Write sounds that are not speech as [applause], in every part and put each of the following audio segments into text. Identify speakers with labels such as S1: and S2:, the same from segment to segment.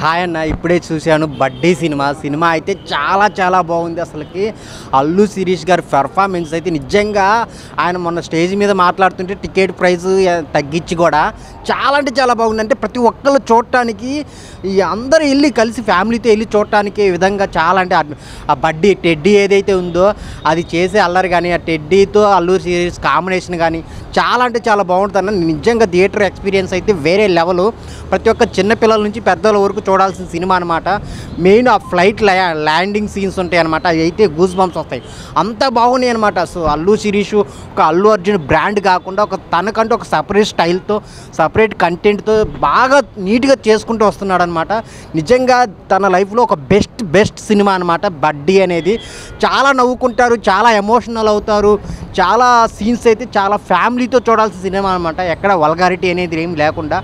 S1: Hi అన్న ఇప్పుడే చూశాను బడ్డీ సినిమా. సినిమా అయితే చాలా చాలా బాగుంది అసలుకి. అల్లు శిరీష్ గారి పెర్ఫార్మెన్స్ అయితే నిజంగా ఆయన మొన్న స్టేజ్ మీద మాట్లాడుతుంటే టికెట్ ప్రైస్ తగ్గించి కూడా చాలా అంటే చాలా బాగుంది. అంటే ప్రతి ఒక్కళ్ళు చూడటానికి ఈ అందరూ వెళ్ళి కలిసి ఫ్యామిలీతో వెళ్ళి చూడటానికి విధంగా చాలా అంటే ఆ- బడ్డీ టెడ్డీ ఏదైతే ఉందో అది చేసే అల్లరి కానీ ఆ టెడ్డీతో అల్లు శిరీష్ కాంబినేషన్ కానీ చాలా అంటే చాలా బాగుంటుంది అన్న నిజంగా థియేటర్ ఎక్స్పీరియన్స్ అయితే వేరే లెవెల్. ప్రతి ఒక్క చిన్న పిల్లల నుంచి పెద్దల వరకు చూడాల్సిన సినిమా అనమాట మెయిన్ ఆ ఫ్లైట్ ల్యాండింగ్ సీన్స్ ఉంటాయి అనమాట అవి అయితే గూస్ బంప్స్ వస్తాయి. అంత బాగున్నాయి అనమాట సో అల్లు శిరీష్ ఒక అల్లు అర్జున్ బ్రాండ్ కాకుండా ఒక తనకంటూ ఒక సపరేట్ స్టైల్తో సపరేట్ కంటెంట్తో బాగా నీట్గా చేసుకుంటూ వస్తున్నాడు అనమాట నిజంగా తన లైఫ్లో ఒక బెస్ట్ బెస్ట్ సినిమా అనమాట బడ్డీ అనేది. చాలా నవ్వుకుంటారు చాలా ఎమోషనల్ అవుతారు. చాలా సీన్స్ అయితే చాలా ఫ్యామిలీతో చూడాల్సిన సినిమా అనమాట ఎక్కడ వల్గారిటీ అనేది ఏం లేకుండా.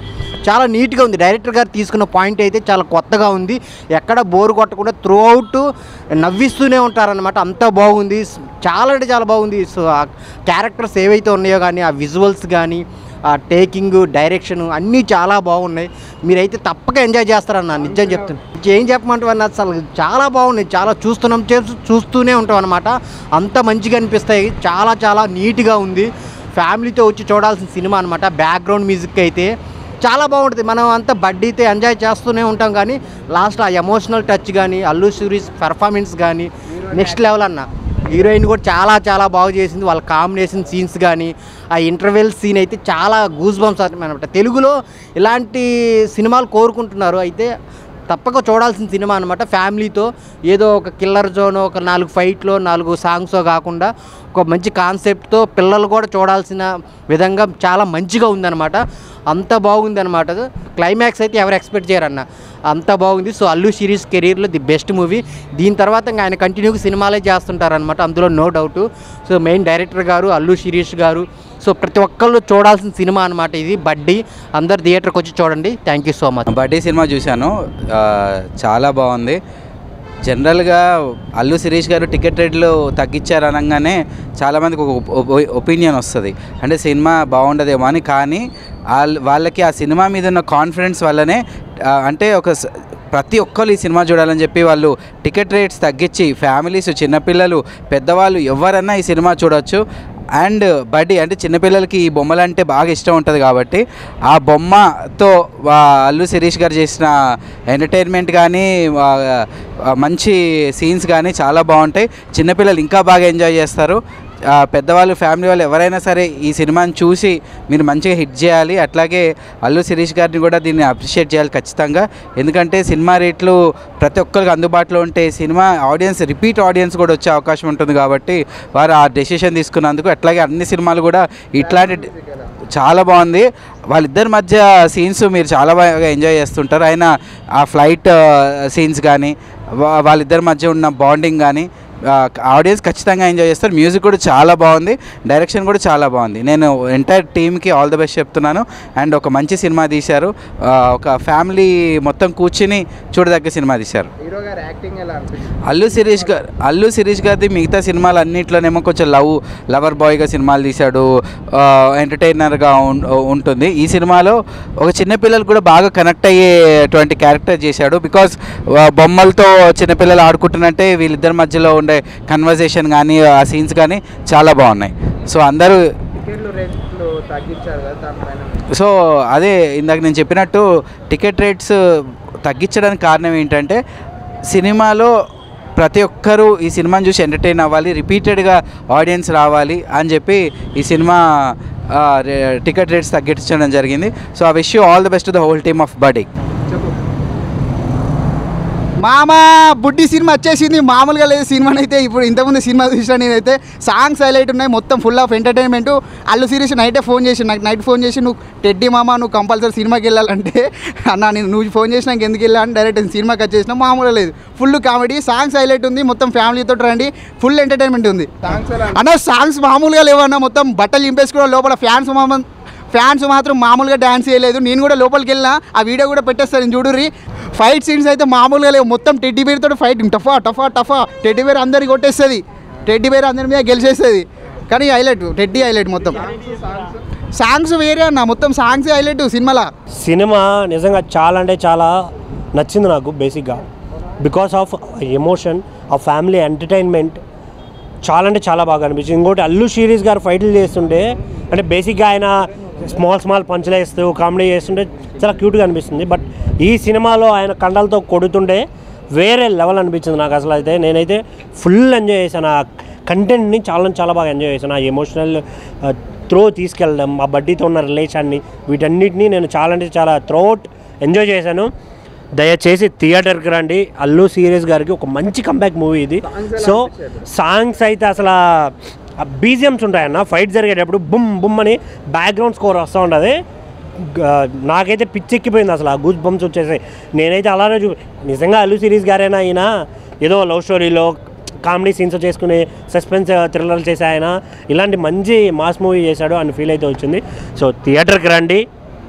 S1: చాలా నీట్గా ఉంది. డైరెక్టర్ గారు తీసుకున్న పాయింట్ అయితే చాలా కొత్తగా ఉంది. ఎక్కడ బోర్ కొట్టకుండా త్రూ అవుట్ నవ్విస్తూనే ఉంటారనమాట అంత బాగుంది. చాలా అంటే చాలా బాగుంది. సో ఆ క్యారెక్టర్స్ ఏవైతే ఉన్నాయో కానీ ఆ విజువల్స్ కానీ ఆ టేకింగ్ డైరెక్షన్ అన్నీ చాలా బాగున్నాయి. మీరైతే తప్పక ఎంజాయ్ చేస్తారన్న నిజం చెప్తున్నాను ఏం చెప్పమంటావు అన్న అసలు చాలా బాగున్నాయి. చాలా చూస్తున్నాం చేస్తూ చూస్తూనే ఉంటాం అనమాట అంత మంచిగా అనిపిస్తాయి. చాలా చాలా నీట్గా ఉంది. ఫ్యామిలీతో వచ్చి చూడాల్సిన సినిమా అనమాట బ్యాక్గ్రౌండ్ మ్యూజిక్ అయితే. చాలా బాగుంటుంది. మనం అంతా బడ్డీతే ఎంజాయ్ చేస్తూనే ఉంటాం కానీ లాస్ట్ ఆ ఎమోషనల్ టచ్ కానీ అల్లు శిరీష్ పెర్ఫార్మెన్స్ కానీ నెక్స్ట్ లెవెల్ అన్న. హీరోయిన్ కూడా చాలా చాలా బాగా చేసింది. వాళ్ళ కాంబినేషన్ సీన్స్ కానీ ఆ ఇంటర్వెల్ సీన్ అయితే చాలా గూజ్ బంప్స్ అనమాట తెలుగులో ఇలాంటి సినిమాలు కోరుకుంటున్నారు. అయితే తప్పక చూడాల్సిన సినిమా అనమాట ఫ్యామిలీతో ఏదో ఒక కిల్లర్ జోన్ ఒక నాలుగు ఫైట్లో నాలుగు సాంగ్స్ కాకుండా ఒక మంచి కాన్సెప్ట్తో పిల్లలు కూడా చూడాల్సిన విధంగా చాలా మంచిగా ఉందన్నమాట. అంత బాగుంది అనమాట క్లైమాక్స్ అయితే ఎవరు ఎక్స్పెక్ట్ చేయరన్న అంత బాగుంది సో అల్లు సిరీస్ కెరీర్లో ది బెస్ట్ మూవీ దీని తర్వాత ఇంకా ఆయన కంటిన్యూగా సినిమాలే చేస్తుంటారనమాట అందులో no doubt so main director గారు అల్లు శిరీష్ గారు సో ప్రతి ఒక్కళ్ళు చూడాల్సిన సినిమా అనమాట ఇది బడ్డీ అందరు థియేటర్కి వచ్చి చూడండి thank you so much
S2: birthday cinema చూశాను చాలా బాగుంది జనరల్గా అల్లు శిరీష్ గారు టికెట్ రేట్లు తగ్గించారు అనగానే చాలామందికి ఒక ఒపీనియన్ వస్తుంది అంటే సినిమా బాగుండదేమో అని కానీ వాళ్ళకి ఆ సినిమా మీద ఉన్న కాన్ఫిడెన్స్ వల్లనే అంటే ఒక ప్రతి ఒక్కరు ఈ సినిమా చూడాలని చెప్పి వాళ్ళు టికెట్ రేట్స్ తగ్గించి ఫ్యామిలీస్ చిన్నపిల్లలు పెద్దవాళ్ళు ఎవరన్నా ఈ సినిమా చూడొచ్చు. అండ్ బడ్డీ అంటే చిన్నపిల్లలకి ఈ బొమ్మలు అంటే బాగా ఇష్టం ఉంటుంది కాబట్టి ఆ బొమ్మతో అల్లు శిరీష్ గారు చేసిన ఎంటర్టైన్మెంట్ కానీ మంచి సీన్స్ కానీ చాలా బాగుంటాయి. చిన్నపిల్లలు ఇంకా బాగా ఎంజాయ్ చేస్తారు. పెద్దవాళ్ళు ఫ్యామిలీ వాళ్ళు ఎవరైనా సరే ఈ సినిమాని చూసి మీరు మంచిగా హిట్ చేయాలి. అట్లాగే అల్లు శిరీష్ గారిని కూడా దీన్ని అప్రిషియేట్ చేయాలి ఖచ్చితంగా. ఎందుకంటే సినిమా రేట్లు ప్రతి ఒక్కరికి అందుబాటులో ఉంటే సినిమా ఆడియన్స్ రిపీట్ ఆడియన్స్ కూడా వచ్చే అవకాశం ఉంటుంది కాబట్టి వారు ఆ డెసిషన్ తీసుకున్నందుకు అట్లాగే అన్ని సినిమాలు కూడా ఇట్లాంటి చాలా బాగుంది. వాళ్ళిద్దరి మధ్య సీన్స్ మీరు చాలా బాగా ఎంజాయ్ చేస్తుంటారు. ఆయన ఆ ఫ్లైట్ సీన్స్ కానీ వా- వాళ్ళిద్దరి మధ్య ఉన్న బాండింగ్ కానీ ఆడియన్స్ ఖచ్చితంగా ఎంజాయ్ చేస్తారు. మ్యూజిక్ కూడా చాలా బాగుంది. డైరెక్షన్ కూడా చాలా బాగుంది. నేను ఎంటైర్ టీమ్కి ఆల్ ది బెస్ట్ చెప్తున్నాను. అండ్ ఒక మంచి సినిమా తీశారు. ఒక ఫ్యామిలీ మొత్తం కూర్చుని చూడదగ్గ సినిమా తీశారు.
S3: హీరో గారు యాక్టింగ్ ఎలా అనిపించింది?
S2: అల్లు శిరీష్ గారు అల్లు శిరీష్ గారిది మిగతా సినిమాలు అన్నింటిలోనేమో కొంచెం లవ్ లవర్ బాయ్గా సినిమాలు తీశాడు. ఎంటర్టైనర్గా ఉంటుంది. ఈ సినిమాలో ఒక చిన్నపిల్లలు కూడా బాగా కనెక్ట్ అయ్యేటువంటి క్యారెక్టర్ చేశాడు. బికాస్ బొమ్మలతో చిన్నపిల్లలు ఆడుకుంటున్నట్టే వీళ్ళిద్దరి మధ్యలో ఉండే కన్వర్జేషన్ కానీ ఆ సీన్స్ కానీ చాలా బాగున్నాయి. సో అందరూ
S3: టికెట్లు రేట్లు తగ్గించారు కదా దానిపైన
S2: సో అదే ఇందాక నేను చెప్పినట్టు టికెట్ రేట్స్ తగ్గించడానికి కారణం ఏంటంటే సినిమాలో ప్రతి ఒక్కరూ ఈ సినిమాని చూసి ఎంటర్టైన్ అవ్వాలి రిపీటెడ్గా ఆడియన్స్ రావాలి అని చెప్పి ఈ సినిమా టికెట్ రేట్స్ తగ్గించడం జరిగింది. సో ఆ wish you all the best the whole team of buddy
S4: మామ బుడ్డి సినిమా వచ్చేసింది. మామూలుగా లేదు సినిమాని అయితే ఇప్పుడు ఇంతకుముందు సినిమా చూసిన నేనైతే సాంగ్స్ హైలైట్ ఉన్నాయి. మొత్తం full of entertainment Allu Sirish నైటే ఫోన్ చేసి నాకు నైట్ ఫోన్ చేసి నువ్వు టెడ్డీ మామ నువ్వు కంపల్సరీ సినిమాకి వెళ్ళాలంటే [laughs] అన్న నేను నువ్వు ఫోన్ చేసినాక ఎందుకు వెళ్ళాలని డైరెక్ట్ సినిమాకి వచ్చేసిన. మామూలుగా లేదు. ఫుల్ కామెడీ సాంగ్స్ హైలైట్ ఉంది. మొత్తం ఫ్యామిలీతో రండి. ఫుల్ ఎంటర్టైన్మెంట్ ఉంది. అన్న సాంగ్స్ మామూలుగా లేవన్న మొత్తం బట్టలు చింపేసి కూడా లోపల ఫ్యాన్స్ మామ ఫ్యాన్స్ మాత్రం మామూలుగా డ్యాన్స్ చేయలేదు. నేను కూడా లోపలికి వెళ్ళినా ఆ వీడియో కూడా పెట్టేస్తాను చూడుర్రి. ఫైట్ సీన్స్ అయితే మామూలుగా లేవు. మొత్తం టెడ్డీ బేర్ తోటి ఫైట్ టఫా టఫా టఫా. టెడ్డీ బేర్ అందరికి కొట్టేస్తుంది. టెడ్డీ బేర్ అందరి మీద గెలిచేస్తుంది. కానీ హైలైట్ టెడ్డీ హైలైట్ మొత్తం. సాంగ్స్ వేరే అన్న మొత్తం సాంగ్స్ హైలైట్ సినిమాలో.
S5: సినిమా నిజంగా చాలా అంటే చాలా నచ్చింది నాకు బేసిక్గా బికాస్ ఆఫ్ ఎమోషన్ ఆ ఫ్యామిలీ ఎంటర్టైన్మెంట్ చాలా అంటే చాలా బాగా అనిపించింది. ఇంకోటి అల్లు సిరీస్ గారు ఫైట్లు చేస్తుంటే అంటే బేసిక్గా ఆయన స్మాల్ స్మాల్ పంచులు వేస్తూ కామెడీ చేస్తుంటే చాలా క్యూట్గా అనిపిస్తుంది. బట్ ఈ సినిమాలో ఆయన కండలతో కొడుతుంటే వేరే లెవెల్ అనిపించింది నాకు అసలు అయితే. నేనైతే ఫుల్ ఎంజాయ్ చేశాను. ఆ కంటెంట్ని చాలా చాలా బాగా ఎంజాయ్ చేశాను. ఆ ఎమోషనల్ త్రో తీసుకెళ్ళడం ఆ బడ్డీతో ఉన్న రిలేషన్ని వీటన్నిటిని నేను చాలా అంటే చాలా త్రోట్ ఎంజాయ్ చేశాను. దయచేసి థియేటర్కి రండి. అల్లు సీరియస్ గారికి ఒక మంచి కంబ్యాక్ మూవీ ఇది. సో సాంగ్స్ అయితే అసలు ఆ బీజిఎమ్స్ ఉంటాయన్న. ఫైట్ జరిగేటప్పుడు బుమ్ బుమ్ అని బ్యాక్గ్రౌండ్ స్కోర్ వస్తూ ఉండదు నాకైతే పిచ్చెక్కిపోయింది అసలు. ఆ గూజ్ బంప్స్ వచ్చేసాయి. నేనైతే అలానే చూ నిజంగా అల్లు సిరీస్ గారైనా ఆయన ఏదో లవ్ స్టోరీలో కామెడీ సీన్స్ చేసుకుని సస్పెన్స్ థ్రిల్లర్లు చేసే ఆయన. ఇలాంటి మంచి మాస్ మూవీ చేశాడు అని ఫీల్ అయితే వచ్చింది. సో థియేటర్కి రండి.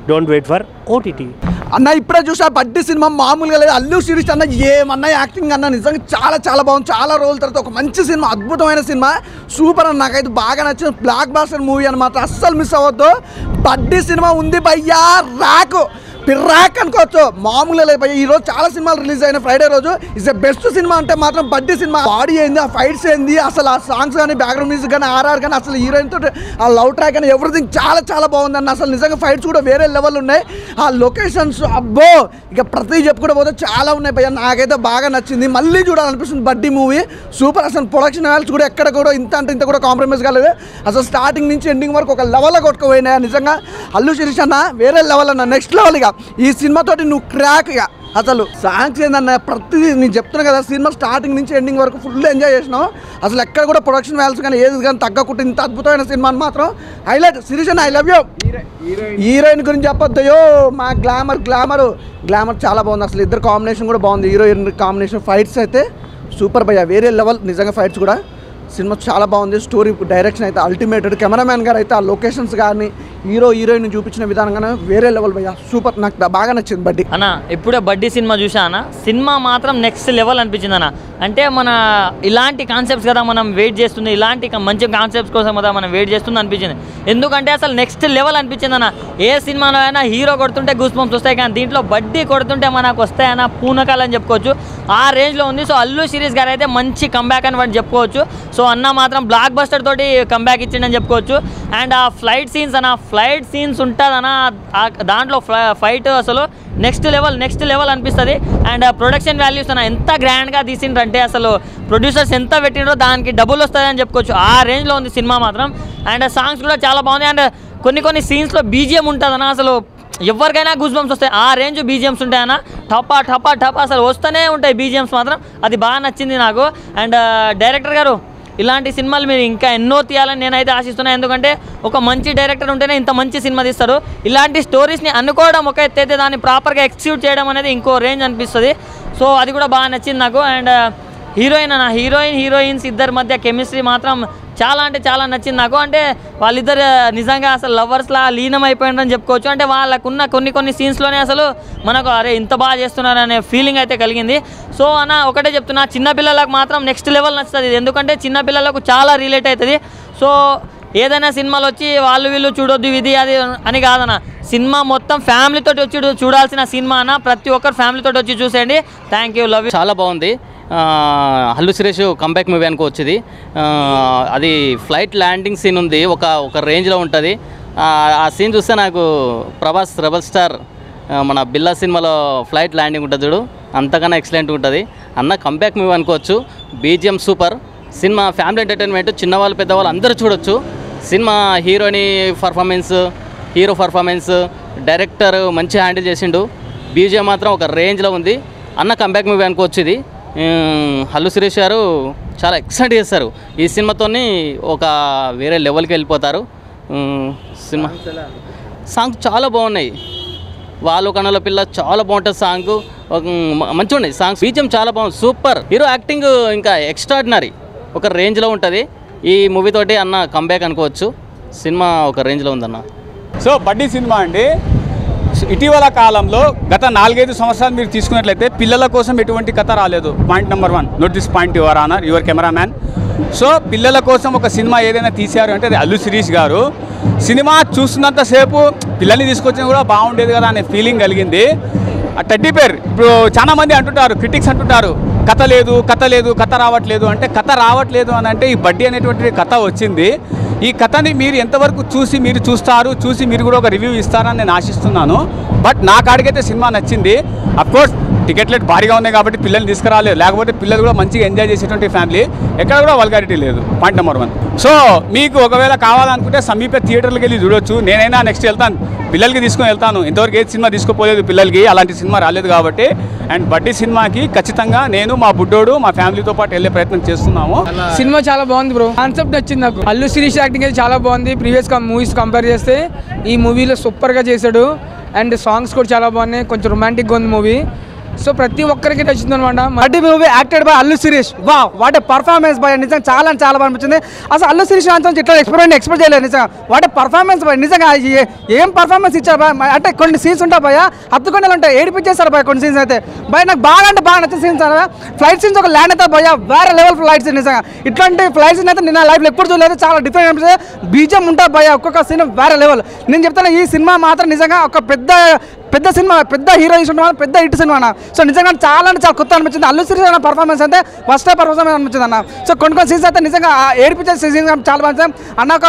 S5: డోంట్ వెయిట్ ఫర్ ఓటీటీ
S6: అన్న ఇప్పుడే చూసా బడ్డీ సినిమా మామూలుగా లేదు. అల్లు శిరీష్ అన్న ఏమన్నా యాక్టింగ్ అన్న నిజంగా చాలా చాలా బాగుంది. చాలా రోజుల తర్వాత ఒక మంచి సినిమా అద్భుతమైన సినిమా. సూపర్ అన్న నాకైతే బాగా నచ్చిన బ్లాక్ బాస్టర్ మూవీ అనమాట అస్సలు మిస్ అవ్వద్దు. బడ్డీ సినిమా ఉంది భయ్యా రాకు. పిర్రాక్ అనుకోవచ్చు. మామూలుగా ఈ రోజు చాలా సినిమాలు రిలీజ్ అయిన ఫ్రైడే రోజు ఇస్ ద బెస్ట్ సినిమా అంటే మాత్రం బడ్డీ సినిమా. బాడీ ఏంది ఆ ఫైట్స్ ఏంది అసలు ఆ సాంగ్స్ కానీ బ్యాక్గ్రౌండ్ మ్యూజిక్ కానీ ఆర్ఆర్ కానీ అసలు హీరోయిన్ తోటి ఆ లవ్ ట్రాక్ కానీ ఎవ్రీథింగ్ చాలా చాలా బాగుంది అన్న అసలు నిజంగా ఫైట్స్ కూడా వేరే లెవెల్ ఉన్నాయి. ఆ లొకేషన్స్ అబ్బో! ఇక ప్రతి చెప్పుకుంటే పోతే చాలా ఉన్నాయి భయ్య. నాకైతే బాగా నచ్చింది. మళ్ళీ చూడాలనిపిస్తుంది బడ్డీ మూవీ సూపర్ అసలు ప్రొడక్షన్ వాల్స్ కూడా ఎక్కడ కూడా ఇంత అంటే ఇంత కూడా కాంప్రమైజ్ కాలేదు. అసలు స్టార్టింగ్ నుంచి ఎండింగ్ వరకు ఒక లెవెల్లో కొట్టుకుపోయినాయి నిజంగా. అల్లు శిరీష్ అన్న వేరే లెవెల్ అన్న నెక్స్ట్ లెవెల్ ఇక. ఈ సినిమాతోటి నువ్వు క్రాక్ ఇక అసలు సాంగ్స్ ఏందన్న ప్రతిదీ నేను చెప్తున్నా కదా సినిమా స్టార్టింగ్ నుంచి ఎండింగ్ వరకు ఫుల్ ఎంజాయ్ చేసినావు. అసలు ఎక్కడ కూడా ప్రొడక్షన్ వాల్యూస్ కానీ ఏది కానీ తగ్గకుండా ఇంత అద్భుతమైన సినిమాని మాత్రం highlight Sirish I love you heroine గురించి చెప్పొద్దయో మా గ్లామర్ గ్లామర్ గ్లామర్ చాలా బాగుంది. అసలు ఇద్దరు కాంబినేషన్ కూడా బాగుంది. హీరోయిన్ కాంబినేషన్ ఫైట్స్ అయితే సూపర్ భయ్య. వేరే లెవెల్ నిజంగా ఫైట్స్ కూడా. సినిమా చాలా బాగుంది. స్టోరీ డైరెక్షన్ అయితే అల్టిమేటెడ్. కెమెరామ్యాన్ గారు అయితే ఆ లొకేషన్స్ కానీ హీరో హీరోయిన్ చూపించిన విధానం కానీ వేరే లెవెల్ భయ్య. సూపర్. నాకు బాగా నచ్చింది బడ్డీ.
S7: అన్న ఇప్పుడే బడ్డీ సినిమా చూసా అన్న. సినిమా మాత్రం నెక్స్ట్ లెవెల్ అనిపించింది అన్న. అంటే మన ఇలాంటి కాన్సెప్ట్స్ కదా మనం వెయిట్ చేస్తుంది. ఇలాంటి మంచి కాన్సెప్ట్స్ కోసం కదా మనం వెయిట్ చేస్తుంది అనిపించింది. ఎందుకంటే అసలు నెక్స్ట్ లెవెల్ అనిపించింది అన్న. ఏ సినిమాలో అయినా హీరో కొడుతుంటే గూస్ బంప్స్ వస్తాయి కానీ దీంట్లో బడ్డీ కొడుతుంటే మనకు వస్తాయన్న పూనకాలని అని చెప్పుకోవచ్చు. ఆ రేంజ్లో ఉంది. సో అల్లు సిరీస్ గారు అయితే మంచి కంబ్యాక్ అని వాటి చెప్పుకోవచ్చు. సో అన్న మాత్రం బ్లాక్ బస్టర్ తోటి కంబ్యాక్ ఇచ్చిండని చెప్పుకోవచ్చు. అండ్ ఆ ఫ్లైట్ సీన్స్ అన్న ఫ్లైట్ సీన్స్ ఉంటుందన్న దాంట్లో ఫైట్ అసలు నెక్స్ట్ లెవెల్ నెక్స్ట్ లెవెల్ అనిపిస్తుంది. అండ్ ప్రొడక్షన్ వాల్యూస్ అన్న ఎంత గ్రాండ్గా తీసిండ్రంటే అసలు ప్రొడ్యూసర్స్ ఎంత పెట్టిండ్రో దానికి డబుల్ వస్తుంది అని చెప్పుకోవచ్చు. ఆ రేంజ్లో ఉంది సినిమా మాత్రం. అండ్ సాంగ్స్ కూడా చాలా బాగుంది అండ్ కొన్ని కొన్ని సీన్స్లో బీజిఎం ఉంటుందన్న అసలు ఎవరికైనా గూస్ బంప్స్ వస్తాయి. ఆ రేంజ్ బీజిఎమ్స్ ఉంటాయన్న. టపా టపా టపా అసలు వస్తూనే ఉంటాయి బీజిఎమ్స్ మాత్రం. అది బాగా నచ్చింది నాకు. అండ్ డైరెక్టర్ గారు ఇలాంటి సినిమాలు మీరు ఇంకా ఎన్నో తీయాలని నేనైతే ఆశిస్తున్నాను ఎందుకంటే ఒక మంచి డైరెక్టర్ ఉంటేనే ఇంత మంచి సినిమా తీస్తారు. ఇలాంటి స్టోరీస్ని అనుకోవడం ఒక ఎత్తైతే దాన్ని ప్రాపర్గా ఎక్స్క్యూట్ చేయడం అనేది ఇంకో రేంజ్ అనిపిస్తుంది. సో అది కూడా బాగా నచ్చింది నాకు. అండ్ హీరోయిన్ అన్న హీరోయిన్ హీరోయిన్స్ ఇద్దరి మధ్య కెమిస్ట్రీ మాత్రం చాలా అంటే చాలా నచ్చింది నాకు. అంటే వాళ్ళిద్దరు నిజంగా అసలు లవర్స్లా లీనం అయిపోయిందని చెప్పుకోవచ్చు. అంటే వాళ్ళకున్న కొన్ని కొన్ని సీన్స్లోనే అసలు మనకు అరే ఇంత బాగా చేస్తున్నారు అనే ఫీలింగ్ అయితే కలిగింది. సో అన్న ఒకటే చెప్తున్నా చిన్నపిల్లలకు మాత్రం నెక్స్ట్ లెవెల్ నచ్చుతుంది. ఇది ఎందుకంటే చిన్నపిల్లలకు చాలా రిలేట్ అవుతుంది సో ఏదైనా సినిమాలు వచ్చి వాళ్ళు వీళ్ళు చూడొద్దు ఇది అది అని కాదన్న. సినిమా మొత్తం ఫ్యామిలీతో వచ్చి చూడాల్సిన సినిమా అన్న. ప్రతి ఒక్కరు ఫ్యామిలీతో వచ్చి చూసేయండి. థ్యాంక్ యూ లవ్
S8: చాలా బాగుంది. హల్లు సురేష్ కంబ్యాక్ మూవీ అనుకోవచ్చు ఇది అది ఫ్లైట్ ల్యాండింగ్ సీన్ ఉంది ఒక ఒక రేంజ్లో ఉంటుంది. ఆ సీన్ చూస్తే నాకు ప్రభాస్ రెబల్ స్టార్ మన బిల్లా సినిమాలో ఫ్లైట్ ల్యాండింగ్ ఉంటుంది చూడు అంతకన్నా ఎక్సలెంట్ ఉంటుంది. అన్న కంబ్యాక్ మూవీ అనుకోవచ్చు బీజిఎం సూపర్ సినిమా ఫ్యామిలీ ఎంటర్టైన్మెంట్ చిన్నవాళ్ళు పెద్దవాళ్ళు అందరూ చూడొచ్చు. సినిమా హీరోని పర్ఫార్మెన్స్ హీరో పర్ఫార్మెన్స్ డైరెక్టర్ మంచి హ్యాండిల్ చేసిండు. బీజిఎం మాత్రం ఒక రేంజ్లో ఉంది. అన్న కంబ్యాక్ మూవీ అనుకోవచ్చు ఇది హల్లు సురేష్ గారు చాలా ఎక్సైట్ చేస్తారు ఈ సినిమాతోని ఒక వేరే లెవెల్కి వెళ్ళిపోతారు. సినిమా సాంగ్స్ చాలా బాగున్నాయి. వాళ్ళు కనుల పిల్ల చాలా బాగుంటుంది సాంగ్. మంచిగా ఉన్నాయి సాంగ్స్ బీజం చాలా బాగుంది. సూపర్. హీరో యాక్టింగ్ ఇంకా ఎక్స్ట్రాడినరీ. ఒక రేంజ్లో ఉంటుంది. ఈ మూవీ తోటి అన్న కంబ్యాక్ అనుకోవచ్చు. సినిమా ఒక రేంజ్లో ఉందన్న.
S9: సో బడ్డీ సినిమా అండి. ఇటీవల కాలంలో గత నాలుగైదు సంవత్సరాలు మీరు తీసుకున్నట్లయితే పిల్లల కోసం ఎటువంటి కథ రాలేదు. Point number one note this point your honour your cameraman so పిల్లల కోసం ఒక సినిమా ఏదైనా తీశారు అంటే అది అల్లు శిరీష్ గారు. సినిమా చూస్తున్నంతసేపు పిల్లల్ని తీసుకొచ్చినా కూడా బాగుండేది కదా అనే ఫీలింగ్ కలిగింది. ఆ టెడ్డీ పేర్ ఇప్పుడు చాలామంది అంటుంటారు క్రిటిక్స్ అంటుంటారు కథ లేదు కథ లేదు కథ రావట్లేదు. అంటే కథ రావట్లేదు అని అంటే ఈ బడ్డీ అనేటువంటి కథ వచ్చింది. ఈ కథని మీరు ఎంతవరకు చూసి మీరు చూస్తారు చూసి మీరు కూడా ఒక రివ్యూ ఇస్తారని నేను ఆశిస్తున్నాను. బట్ నా కాడికైతే సినిమా నచ్చింది. అఫ్కోర్స్ టికెట్ రేట్ భారీగా ఉన్నాయి కాబట్టి పిల్లల్ని తీసుకురాలేదు. లేకపోతే పిల్లలు కూడా మంచిగా ఎంజాయ్ చేసేటువంటి ఫ్యామిలీ. ఎక్కడ కూడా వల్గారిటీ లేదు. Point number one. సో మీకు ఒకవేళ కావాలనుకుంటే సమీప థియేటర్లకు వెళ్ళి చూడొచ్చు. నేనైనా నెక్స్ట్ వెళ్తాను. పిల్లలకి తీసుకొని వెళ్తాను. ఇంతవరకు ఏ సినిమా తీసుకోపోలేదు పిల్లలకి. అలాంటి సినిమా రాలేదు కాబట్టి. అండ్ బడ్డీ సినిమాకి ఖచ్చితంగా నేను మా బుడ్డోడు మా ఫ్యామిలీతో పాటు వెళ్ళే ప్రయత్నం చేస్తున్నాము.
S10: సినిమా చాలా బాగుంది బ్రో. కాన్సెప్ట్ నచ్చింది నాకు. అల్లు శిరీష్ యాక్టింగ్ అయితే చాలా బాగుంది. ప్రీవియస్ మూవీస్ కంపేర్ చేస్తే ఈ మూవీలో సూపర్గా చేశాడు. అండ్ సాంగ్స్ కూడా చాలా బాగున్నాయి. కొంచెం రొమాంటిక్గా ఉంది మూవీ. సో ప్రతి ఒక్కరికి నచ్చింది అనమాట
S11: movie acted by Allu Sirish. వా వాట్ పర్ఫార్మెన్స్ బై నిజంగా చాలా చాలా బాగా అనిపించింది. అసలు అల్లు శిరీష్ అంతా ఇట్లా ఎక్స్పెరిమెంట్ ఎక్స్పెక్ట్ చేయలేదు నిజంగా. వాటి పర్ఫార్మెన్స్ బై నిజంగా ఏం పర్ఫార్మెన్స్ ఇచ్చారు బా అంటే కొన్ని సీన్స్ ఉంటాయి భయ హత్తుకొండలు ఉంటాయి ఏడిపించేస్తారు భయ కొన్ని సీన్స్ అయితే. భయ నాకు బాగా అంటే బాగా నచ్చిన సీన్స్ ఫ్లైట్ సీన్స్ ఒక ల్యాండ్ అయితే భయ వేరే లెవెల్ ఫ్లైట్ సీన్ నిజంగా. ఇట్లాంటి ఫ్లైట్ సీన్ అయితే నేను లైఫ్లో ఎప్పుడు చూడలేదు చాలా డిఫరెంట్ అనిపిస్తుంది బీజం ఉంటా భయ ఒక్కొక్క సీన్ వేరే లెవెల్ నేను చెప్తాను ఈ సినిమా మాత్రం నిజంగా ఒక పెద్ద పెద్ద సినిమా పెద్ద హీరో తీసుకుంటే పెద్ద హిట్ సినిమా సో నిజంగా చాలా అంటే చాలా కొత్త అనిపించింది. అల్లు సిరీస్ అన్న పర్ఫార్మెన్స్ అయితే ఫస్ట్ పర్ఫార్మెన్స్ అనిపించింది అన్న. సో కొన్ని కొన్ని సీన్స్ అయితే నిజంగా ఏడిపించే సీన్స్ చాలా బాగా అన్న ఒక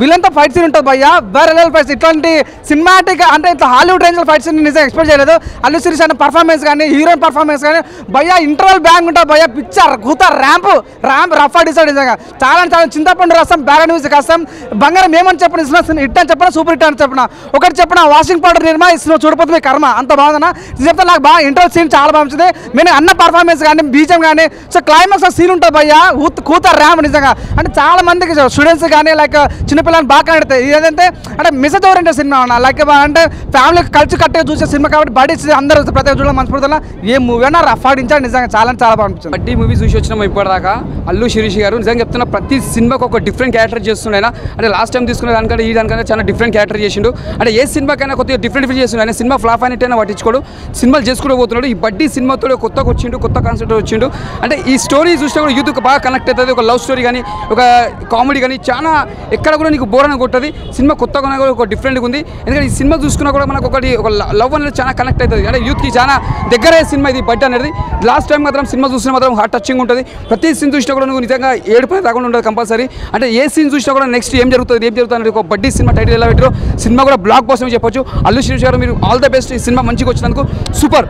S11: విలన్తో ఫైట్ సీన్ ఉంటుంది భయ్య. వేరే లెవెల్ ఫైట్స్ ఇట్లాంటి సినిమాటిక్ అంటే ఇట్లా హాలీవుడ్ రేంజ్ ఫైట్ సీన్ నిజంగా ఎక్స్పెక్ట్ చేయలేదు. అల్లు సిరీస్ అన్న పర్ఫార్మెన్స్ కానీ హీరోయిన్ పర్ఫార్మెన్స్ కానీ భయ్య ఇంటర్వల్ బ్యాంగ్ ఉంటుంది భయ్య. పిక్చర్ కూత ర్యాంప్ ర్యాంప్ రఫ్ డిసైడ్ నిజంగా. చాలా చాలా చింతపండు రసం బ్యాగ్ మ్యూజిక్ కష్టం బంగారం ఏమని చెప్పిన ఇస్తున్నా హిట్ అని చెప్పిన సూపర్ హిట్ అని చెప్పిన. ఒకటి చెప్పిన వాషింగ్ పౌడర్ నిర్మా ఇస్తున్న చూడ సరిపోతుంది కర్మ అంత బాగుందన్న చెప్తే నాకు బాగా ఇంటర్వల్ సీన్ చాలా బాగా నచ్చింది నేను అన్న పర్ఫార్మెన్స్ కానీ బీజం కానీ సో క్లైమాక్స్ సీన్ ఉంటుంది భయ్య. కూత ర్యాంప్ నిజంగా. అంటే చాలా మందికి స్టూడెంట్స్ కానీ లైక్ చిన్నపిల్లలు బాగా కనెడతాయి. ఏదంటే అంటే మెసేజ్ ఓరియంటెడ్ సినిమా అన్న. లైక్ అంటే ఫ్యామిలీ కలిసి కట్టగా చూసే సినిమా కాబట్టి బడి అందరూ ప్రతి ఒక్క చూడాలి మనస్ఫూర్తిలో ఏ మూవీ అన్న రఫ్ నిజంగా చాలా చాలా బాగా అనిపించింది.
S10: బట్టి మూవీ చూసి వచ్చినాము ఇప్పటిదాకా. అల్లు శిరీష్ గారు నిజంగా చెప్తున్నా ప్రతి సినిమాకి ఒక డిఫరెంట్ క్యారెక్టర్ చేస్తున్నాయి అంటే లాస్ట్ టైం తీసుకున్న దానికంటే ఈ దానికంటే చాలా డిఫరెంట్ క్యారెక్టర్ చేసిండు. అంటే ఏ సినిమాకైనా కొద్దిగా డిఫరెంట్ ఫీల్ చేస్తున్నాయి సినిమా ఫ్లాప్ అయినట్టయినా పట్టించుకోడు. సినిమాలు చేసుకుంటూ పోతున్నాడు. ఈ బడ్డీ సినిమాతో కొత్తగా వచ్చిండు కొత్త కాన్సెప్ట్ వచ్చిండు. అంటే ఈ స్టోరీ చూస్తే కూడా యూత్కి బాగా కనెక్ట్ అవుతుంది. ఒక లవ్ స్టోరీ కానీ ఒక కామెడీ కానీ చాలా ఎక్కడ కూడా నీకు బోర్ అని కొట్టది. సినిమా కొత్తగా కూడా ఒక డిఫరెంట్గా ఉంది. ఎందుకంటే ఈ సినిమా చూసుకున్నా కూడా మనకు ఒకటి ఒక లవ్ అనేది చాలా కనెక్ట్ అవుతుంది. అంటే యూత్కి చాలా దగ్గరే సినిమా ఇది బడ్డీ అనేది. లాస్ట్ టైం మాత్రం సినిమా చూసిన మాత్రం హార్ట్ టచింగ్ ఉంటుంది. ప్రతి సీన్ చూసినా కూడా నువ్వు నిజంగా ఏడుపు రాకుండా ఉంటుంది కంపల్సరీ అంటే ఏ సీన్ చూసినా కూడా నెక్స్ట్ ఏం జరుగుతుంది ఏం జరుగుతుంది అనేది ఒక బడ్డీ సినిమా టైటిల్ ఎలా పెట్టారో సినిమా కూడా బ్లాక్ కోసం చెప్పొచ్చు. అల్లు శ్రీష్ గారు మీరు ఆల్ ద బెస్ట్ ఈ సినిమా మంచిగా వచ్చినందుకు సూపర్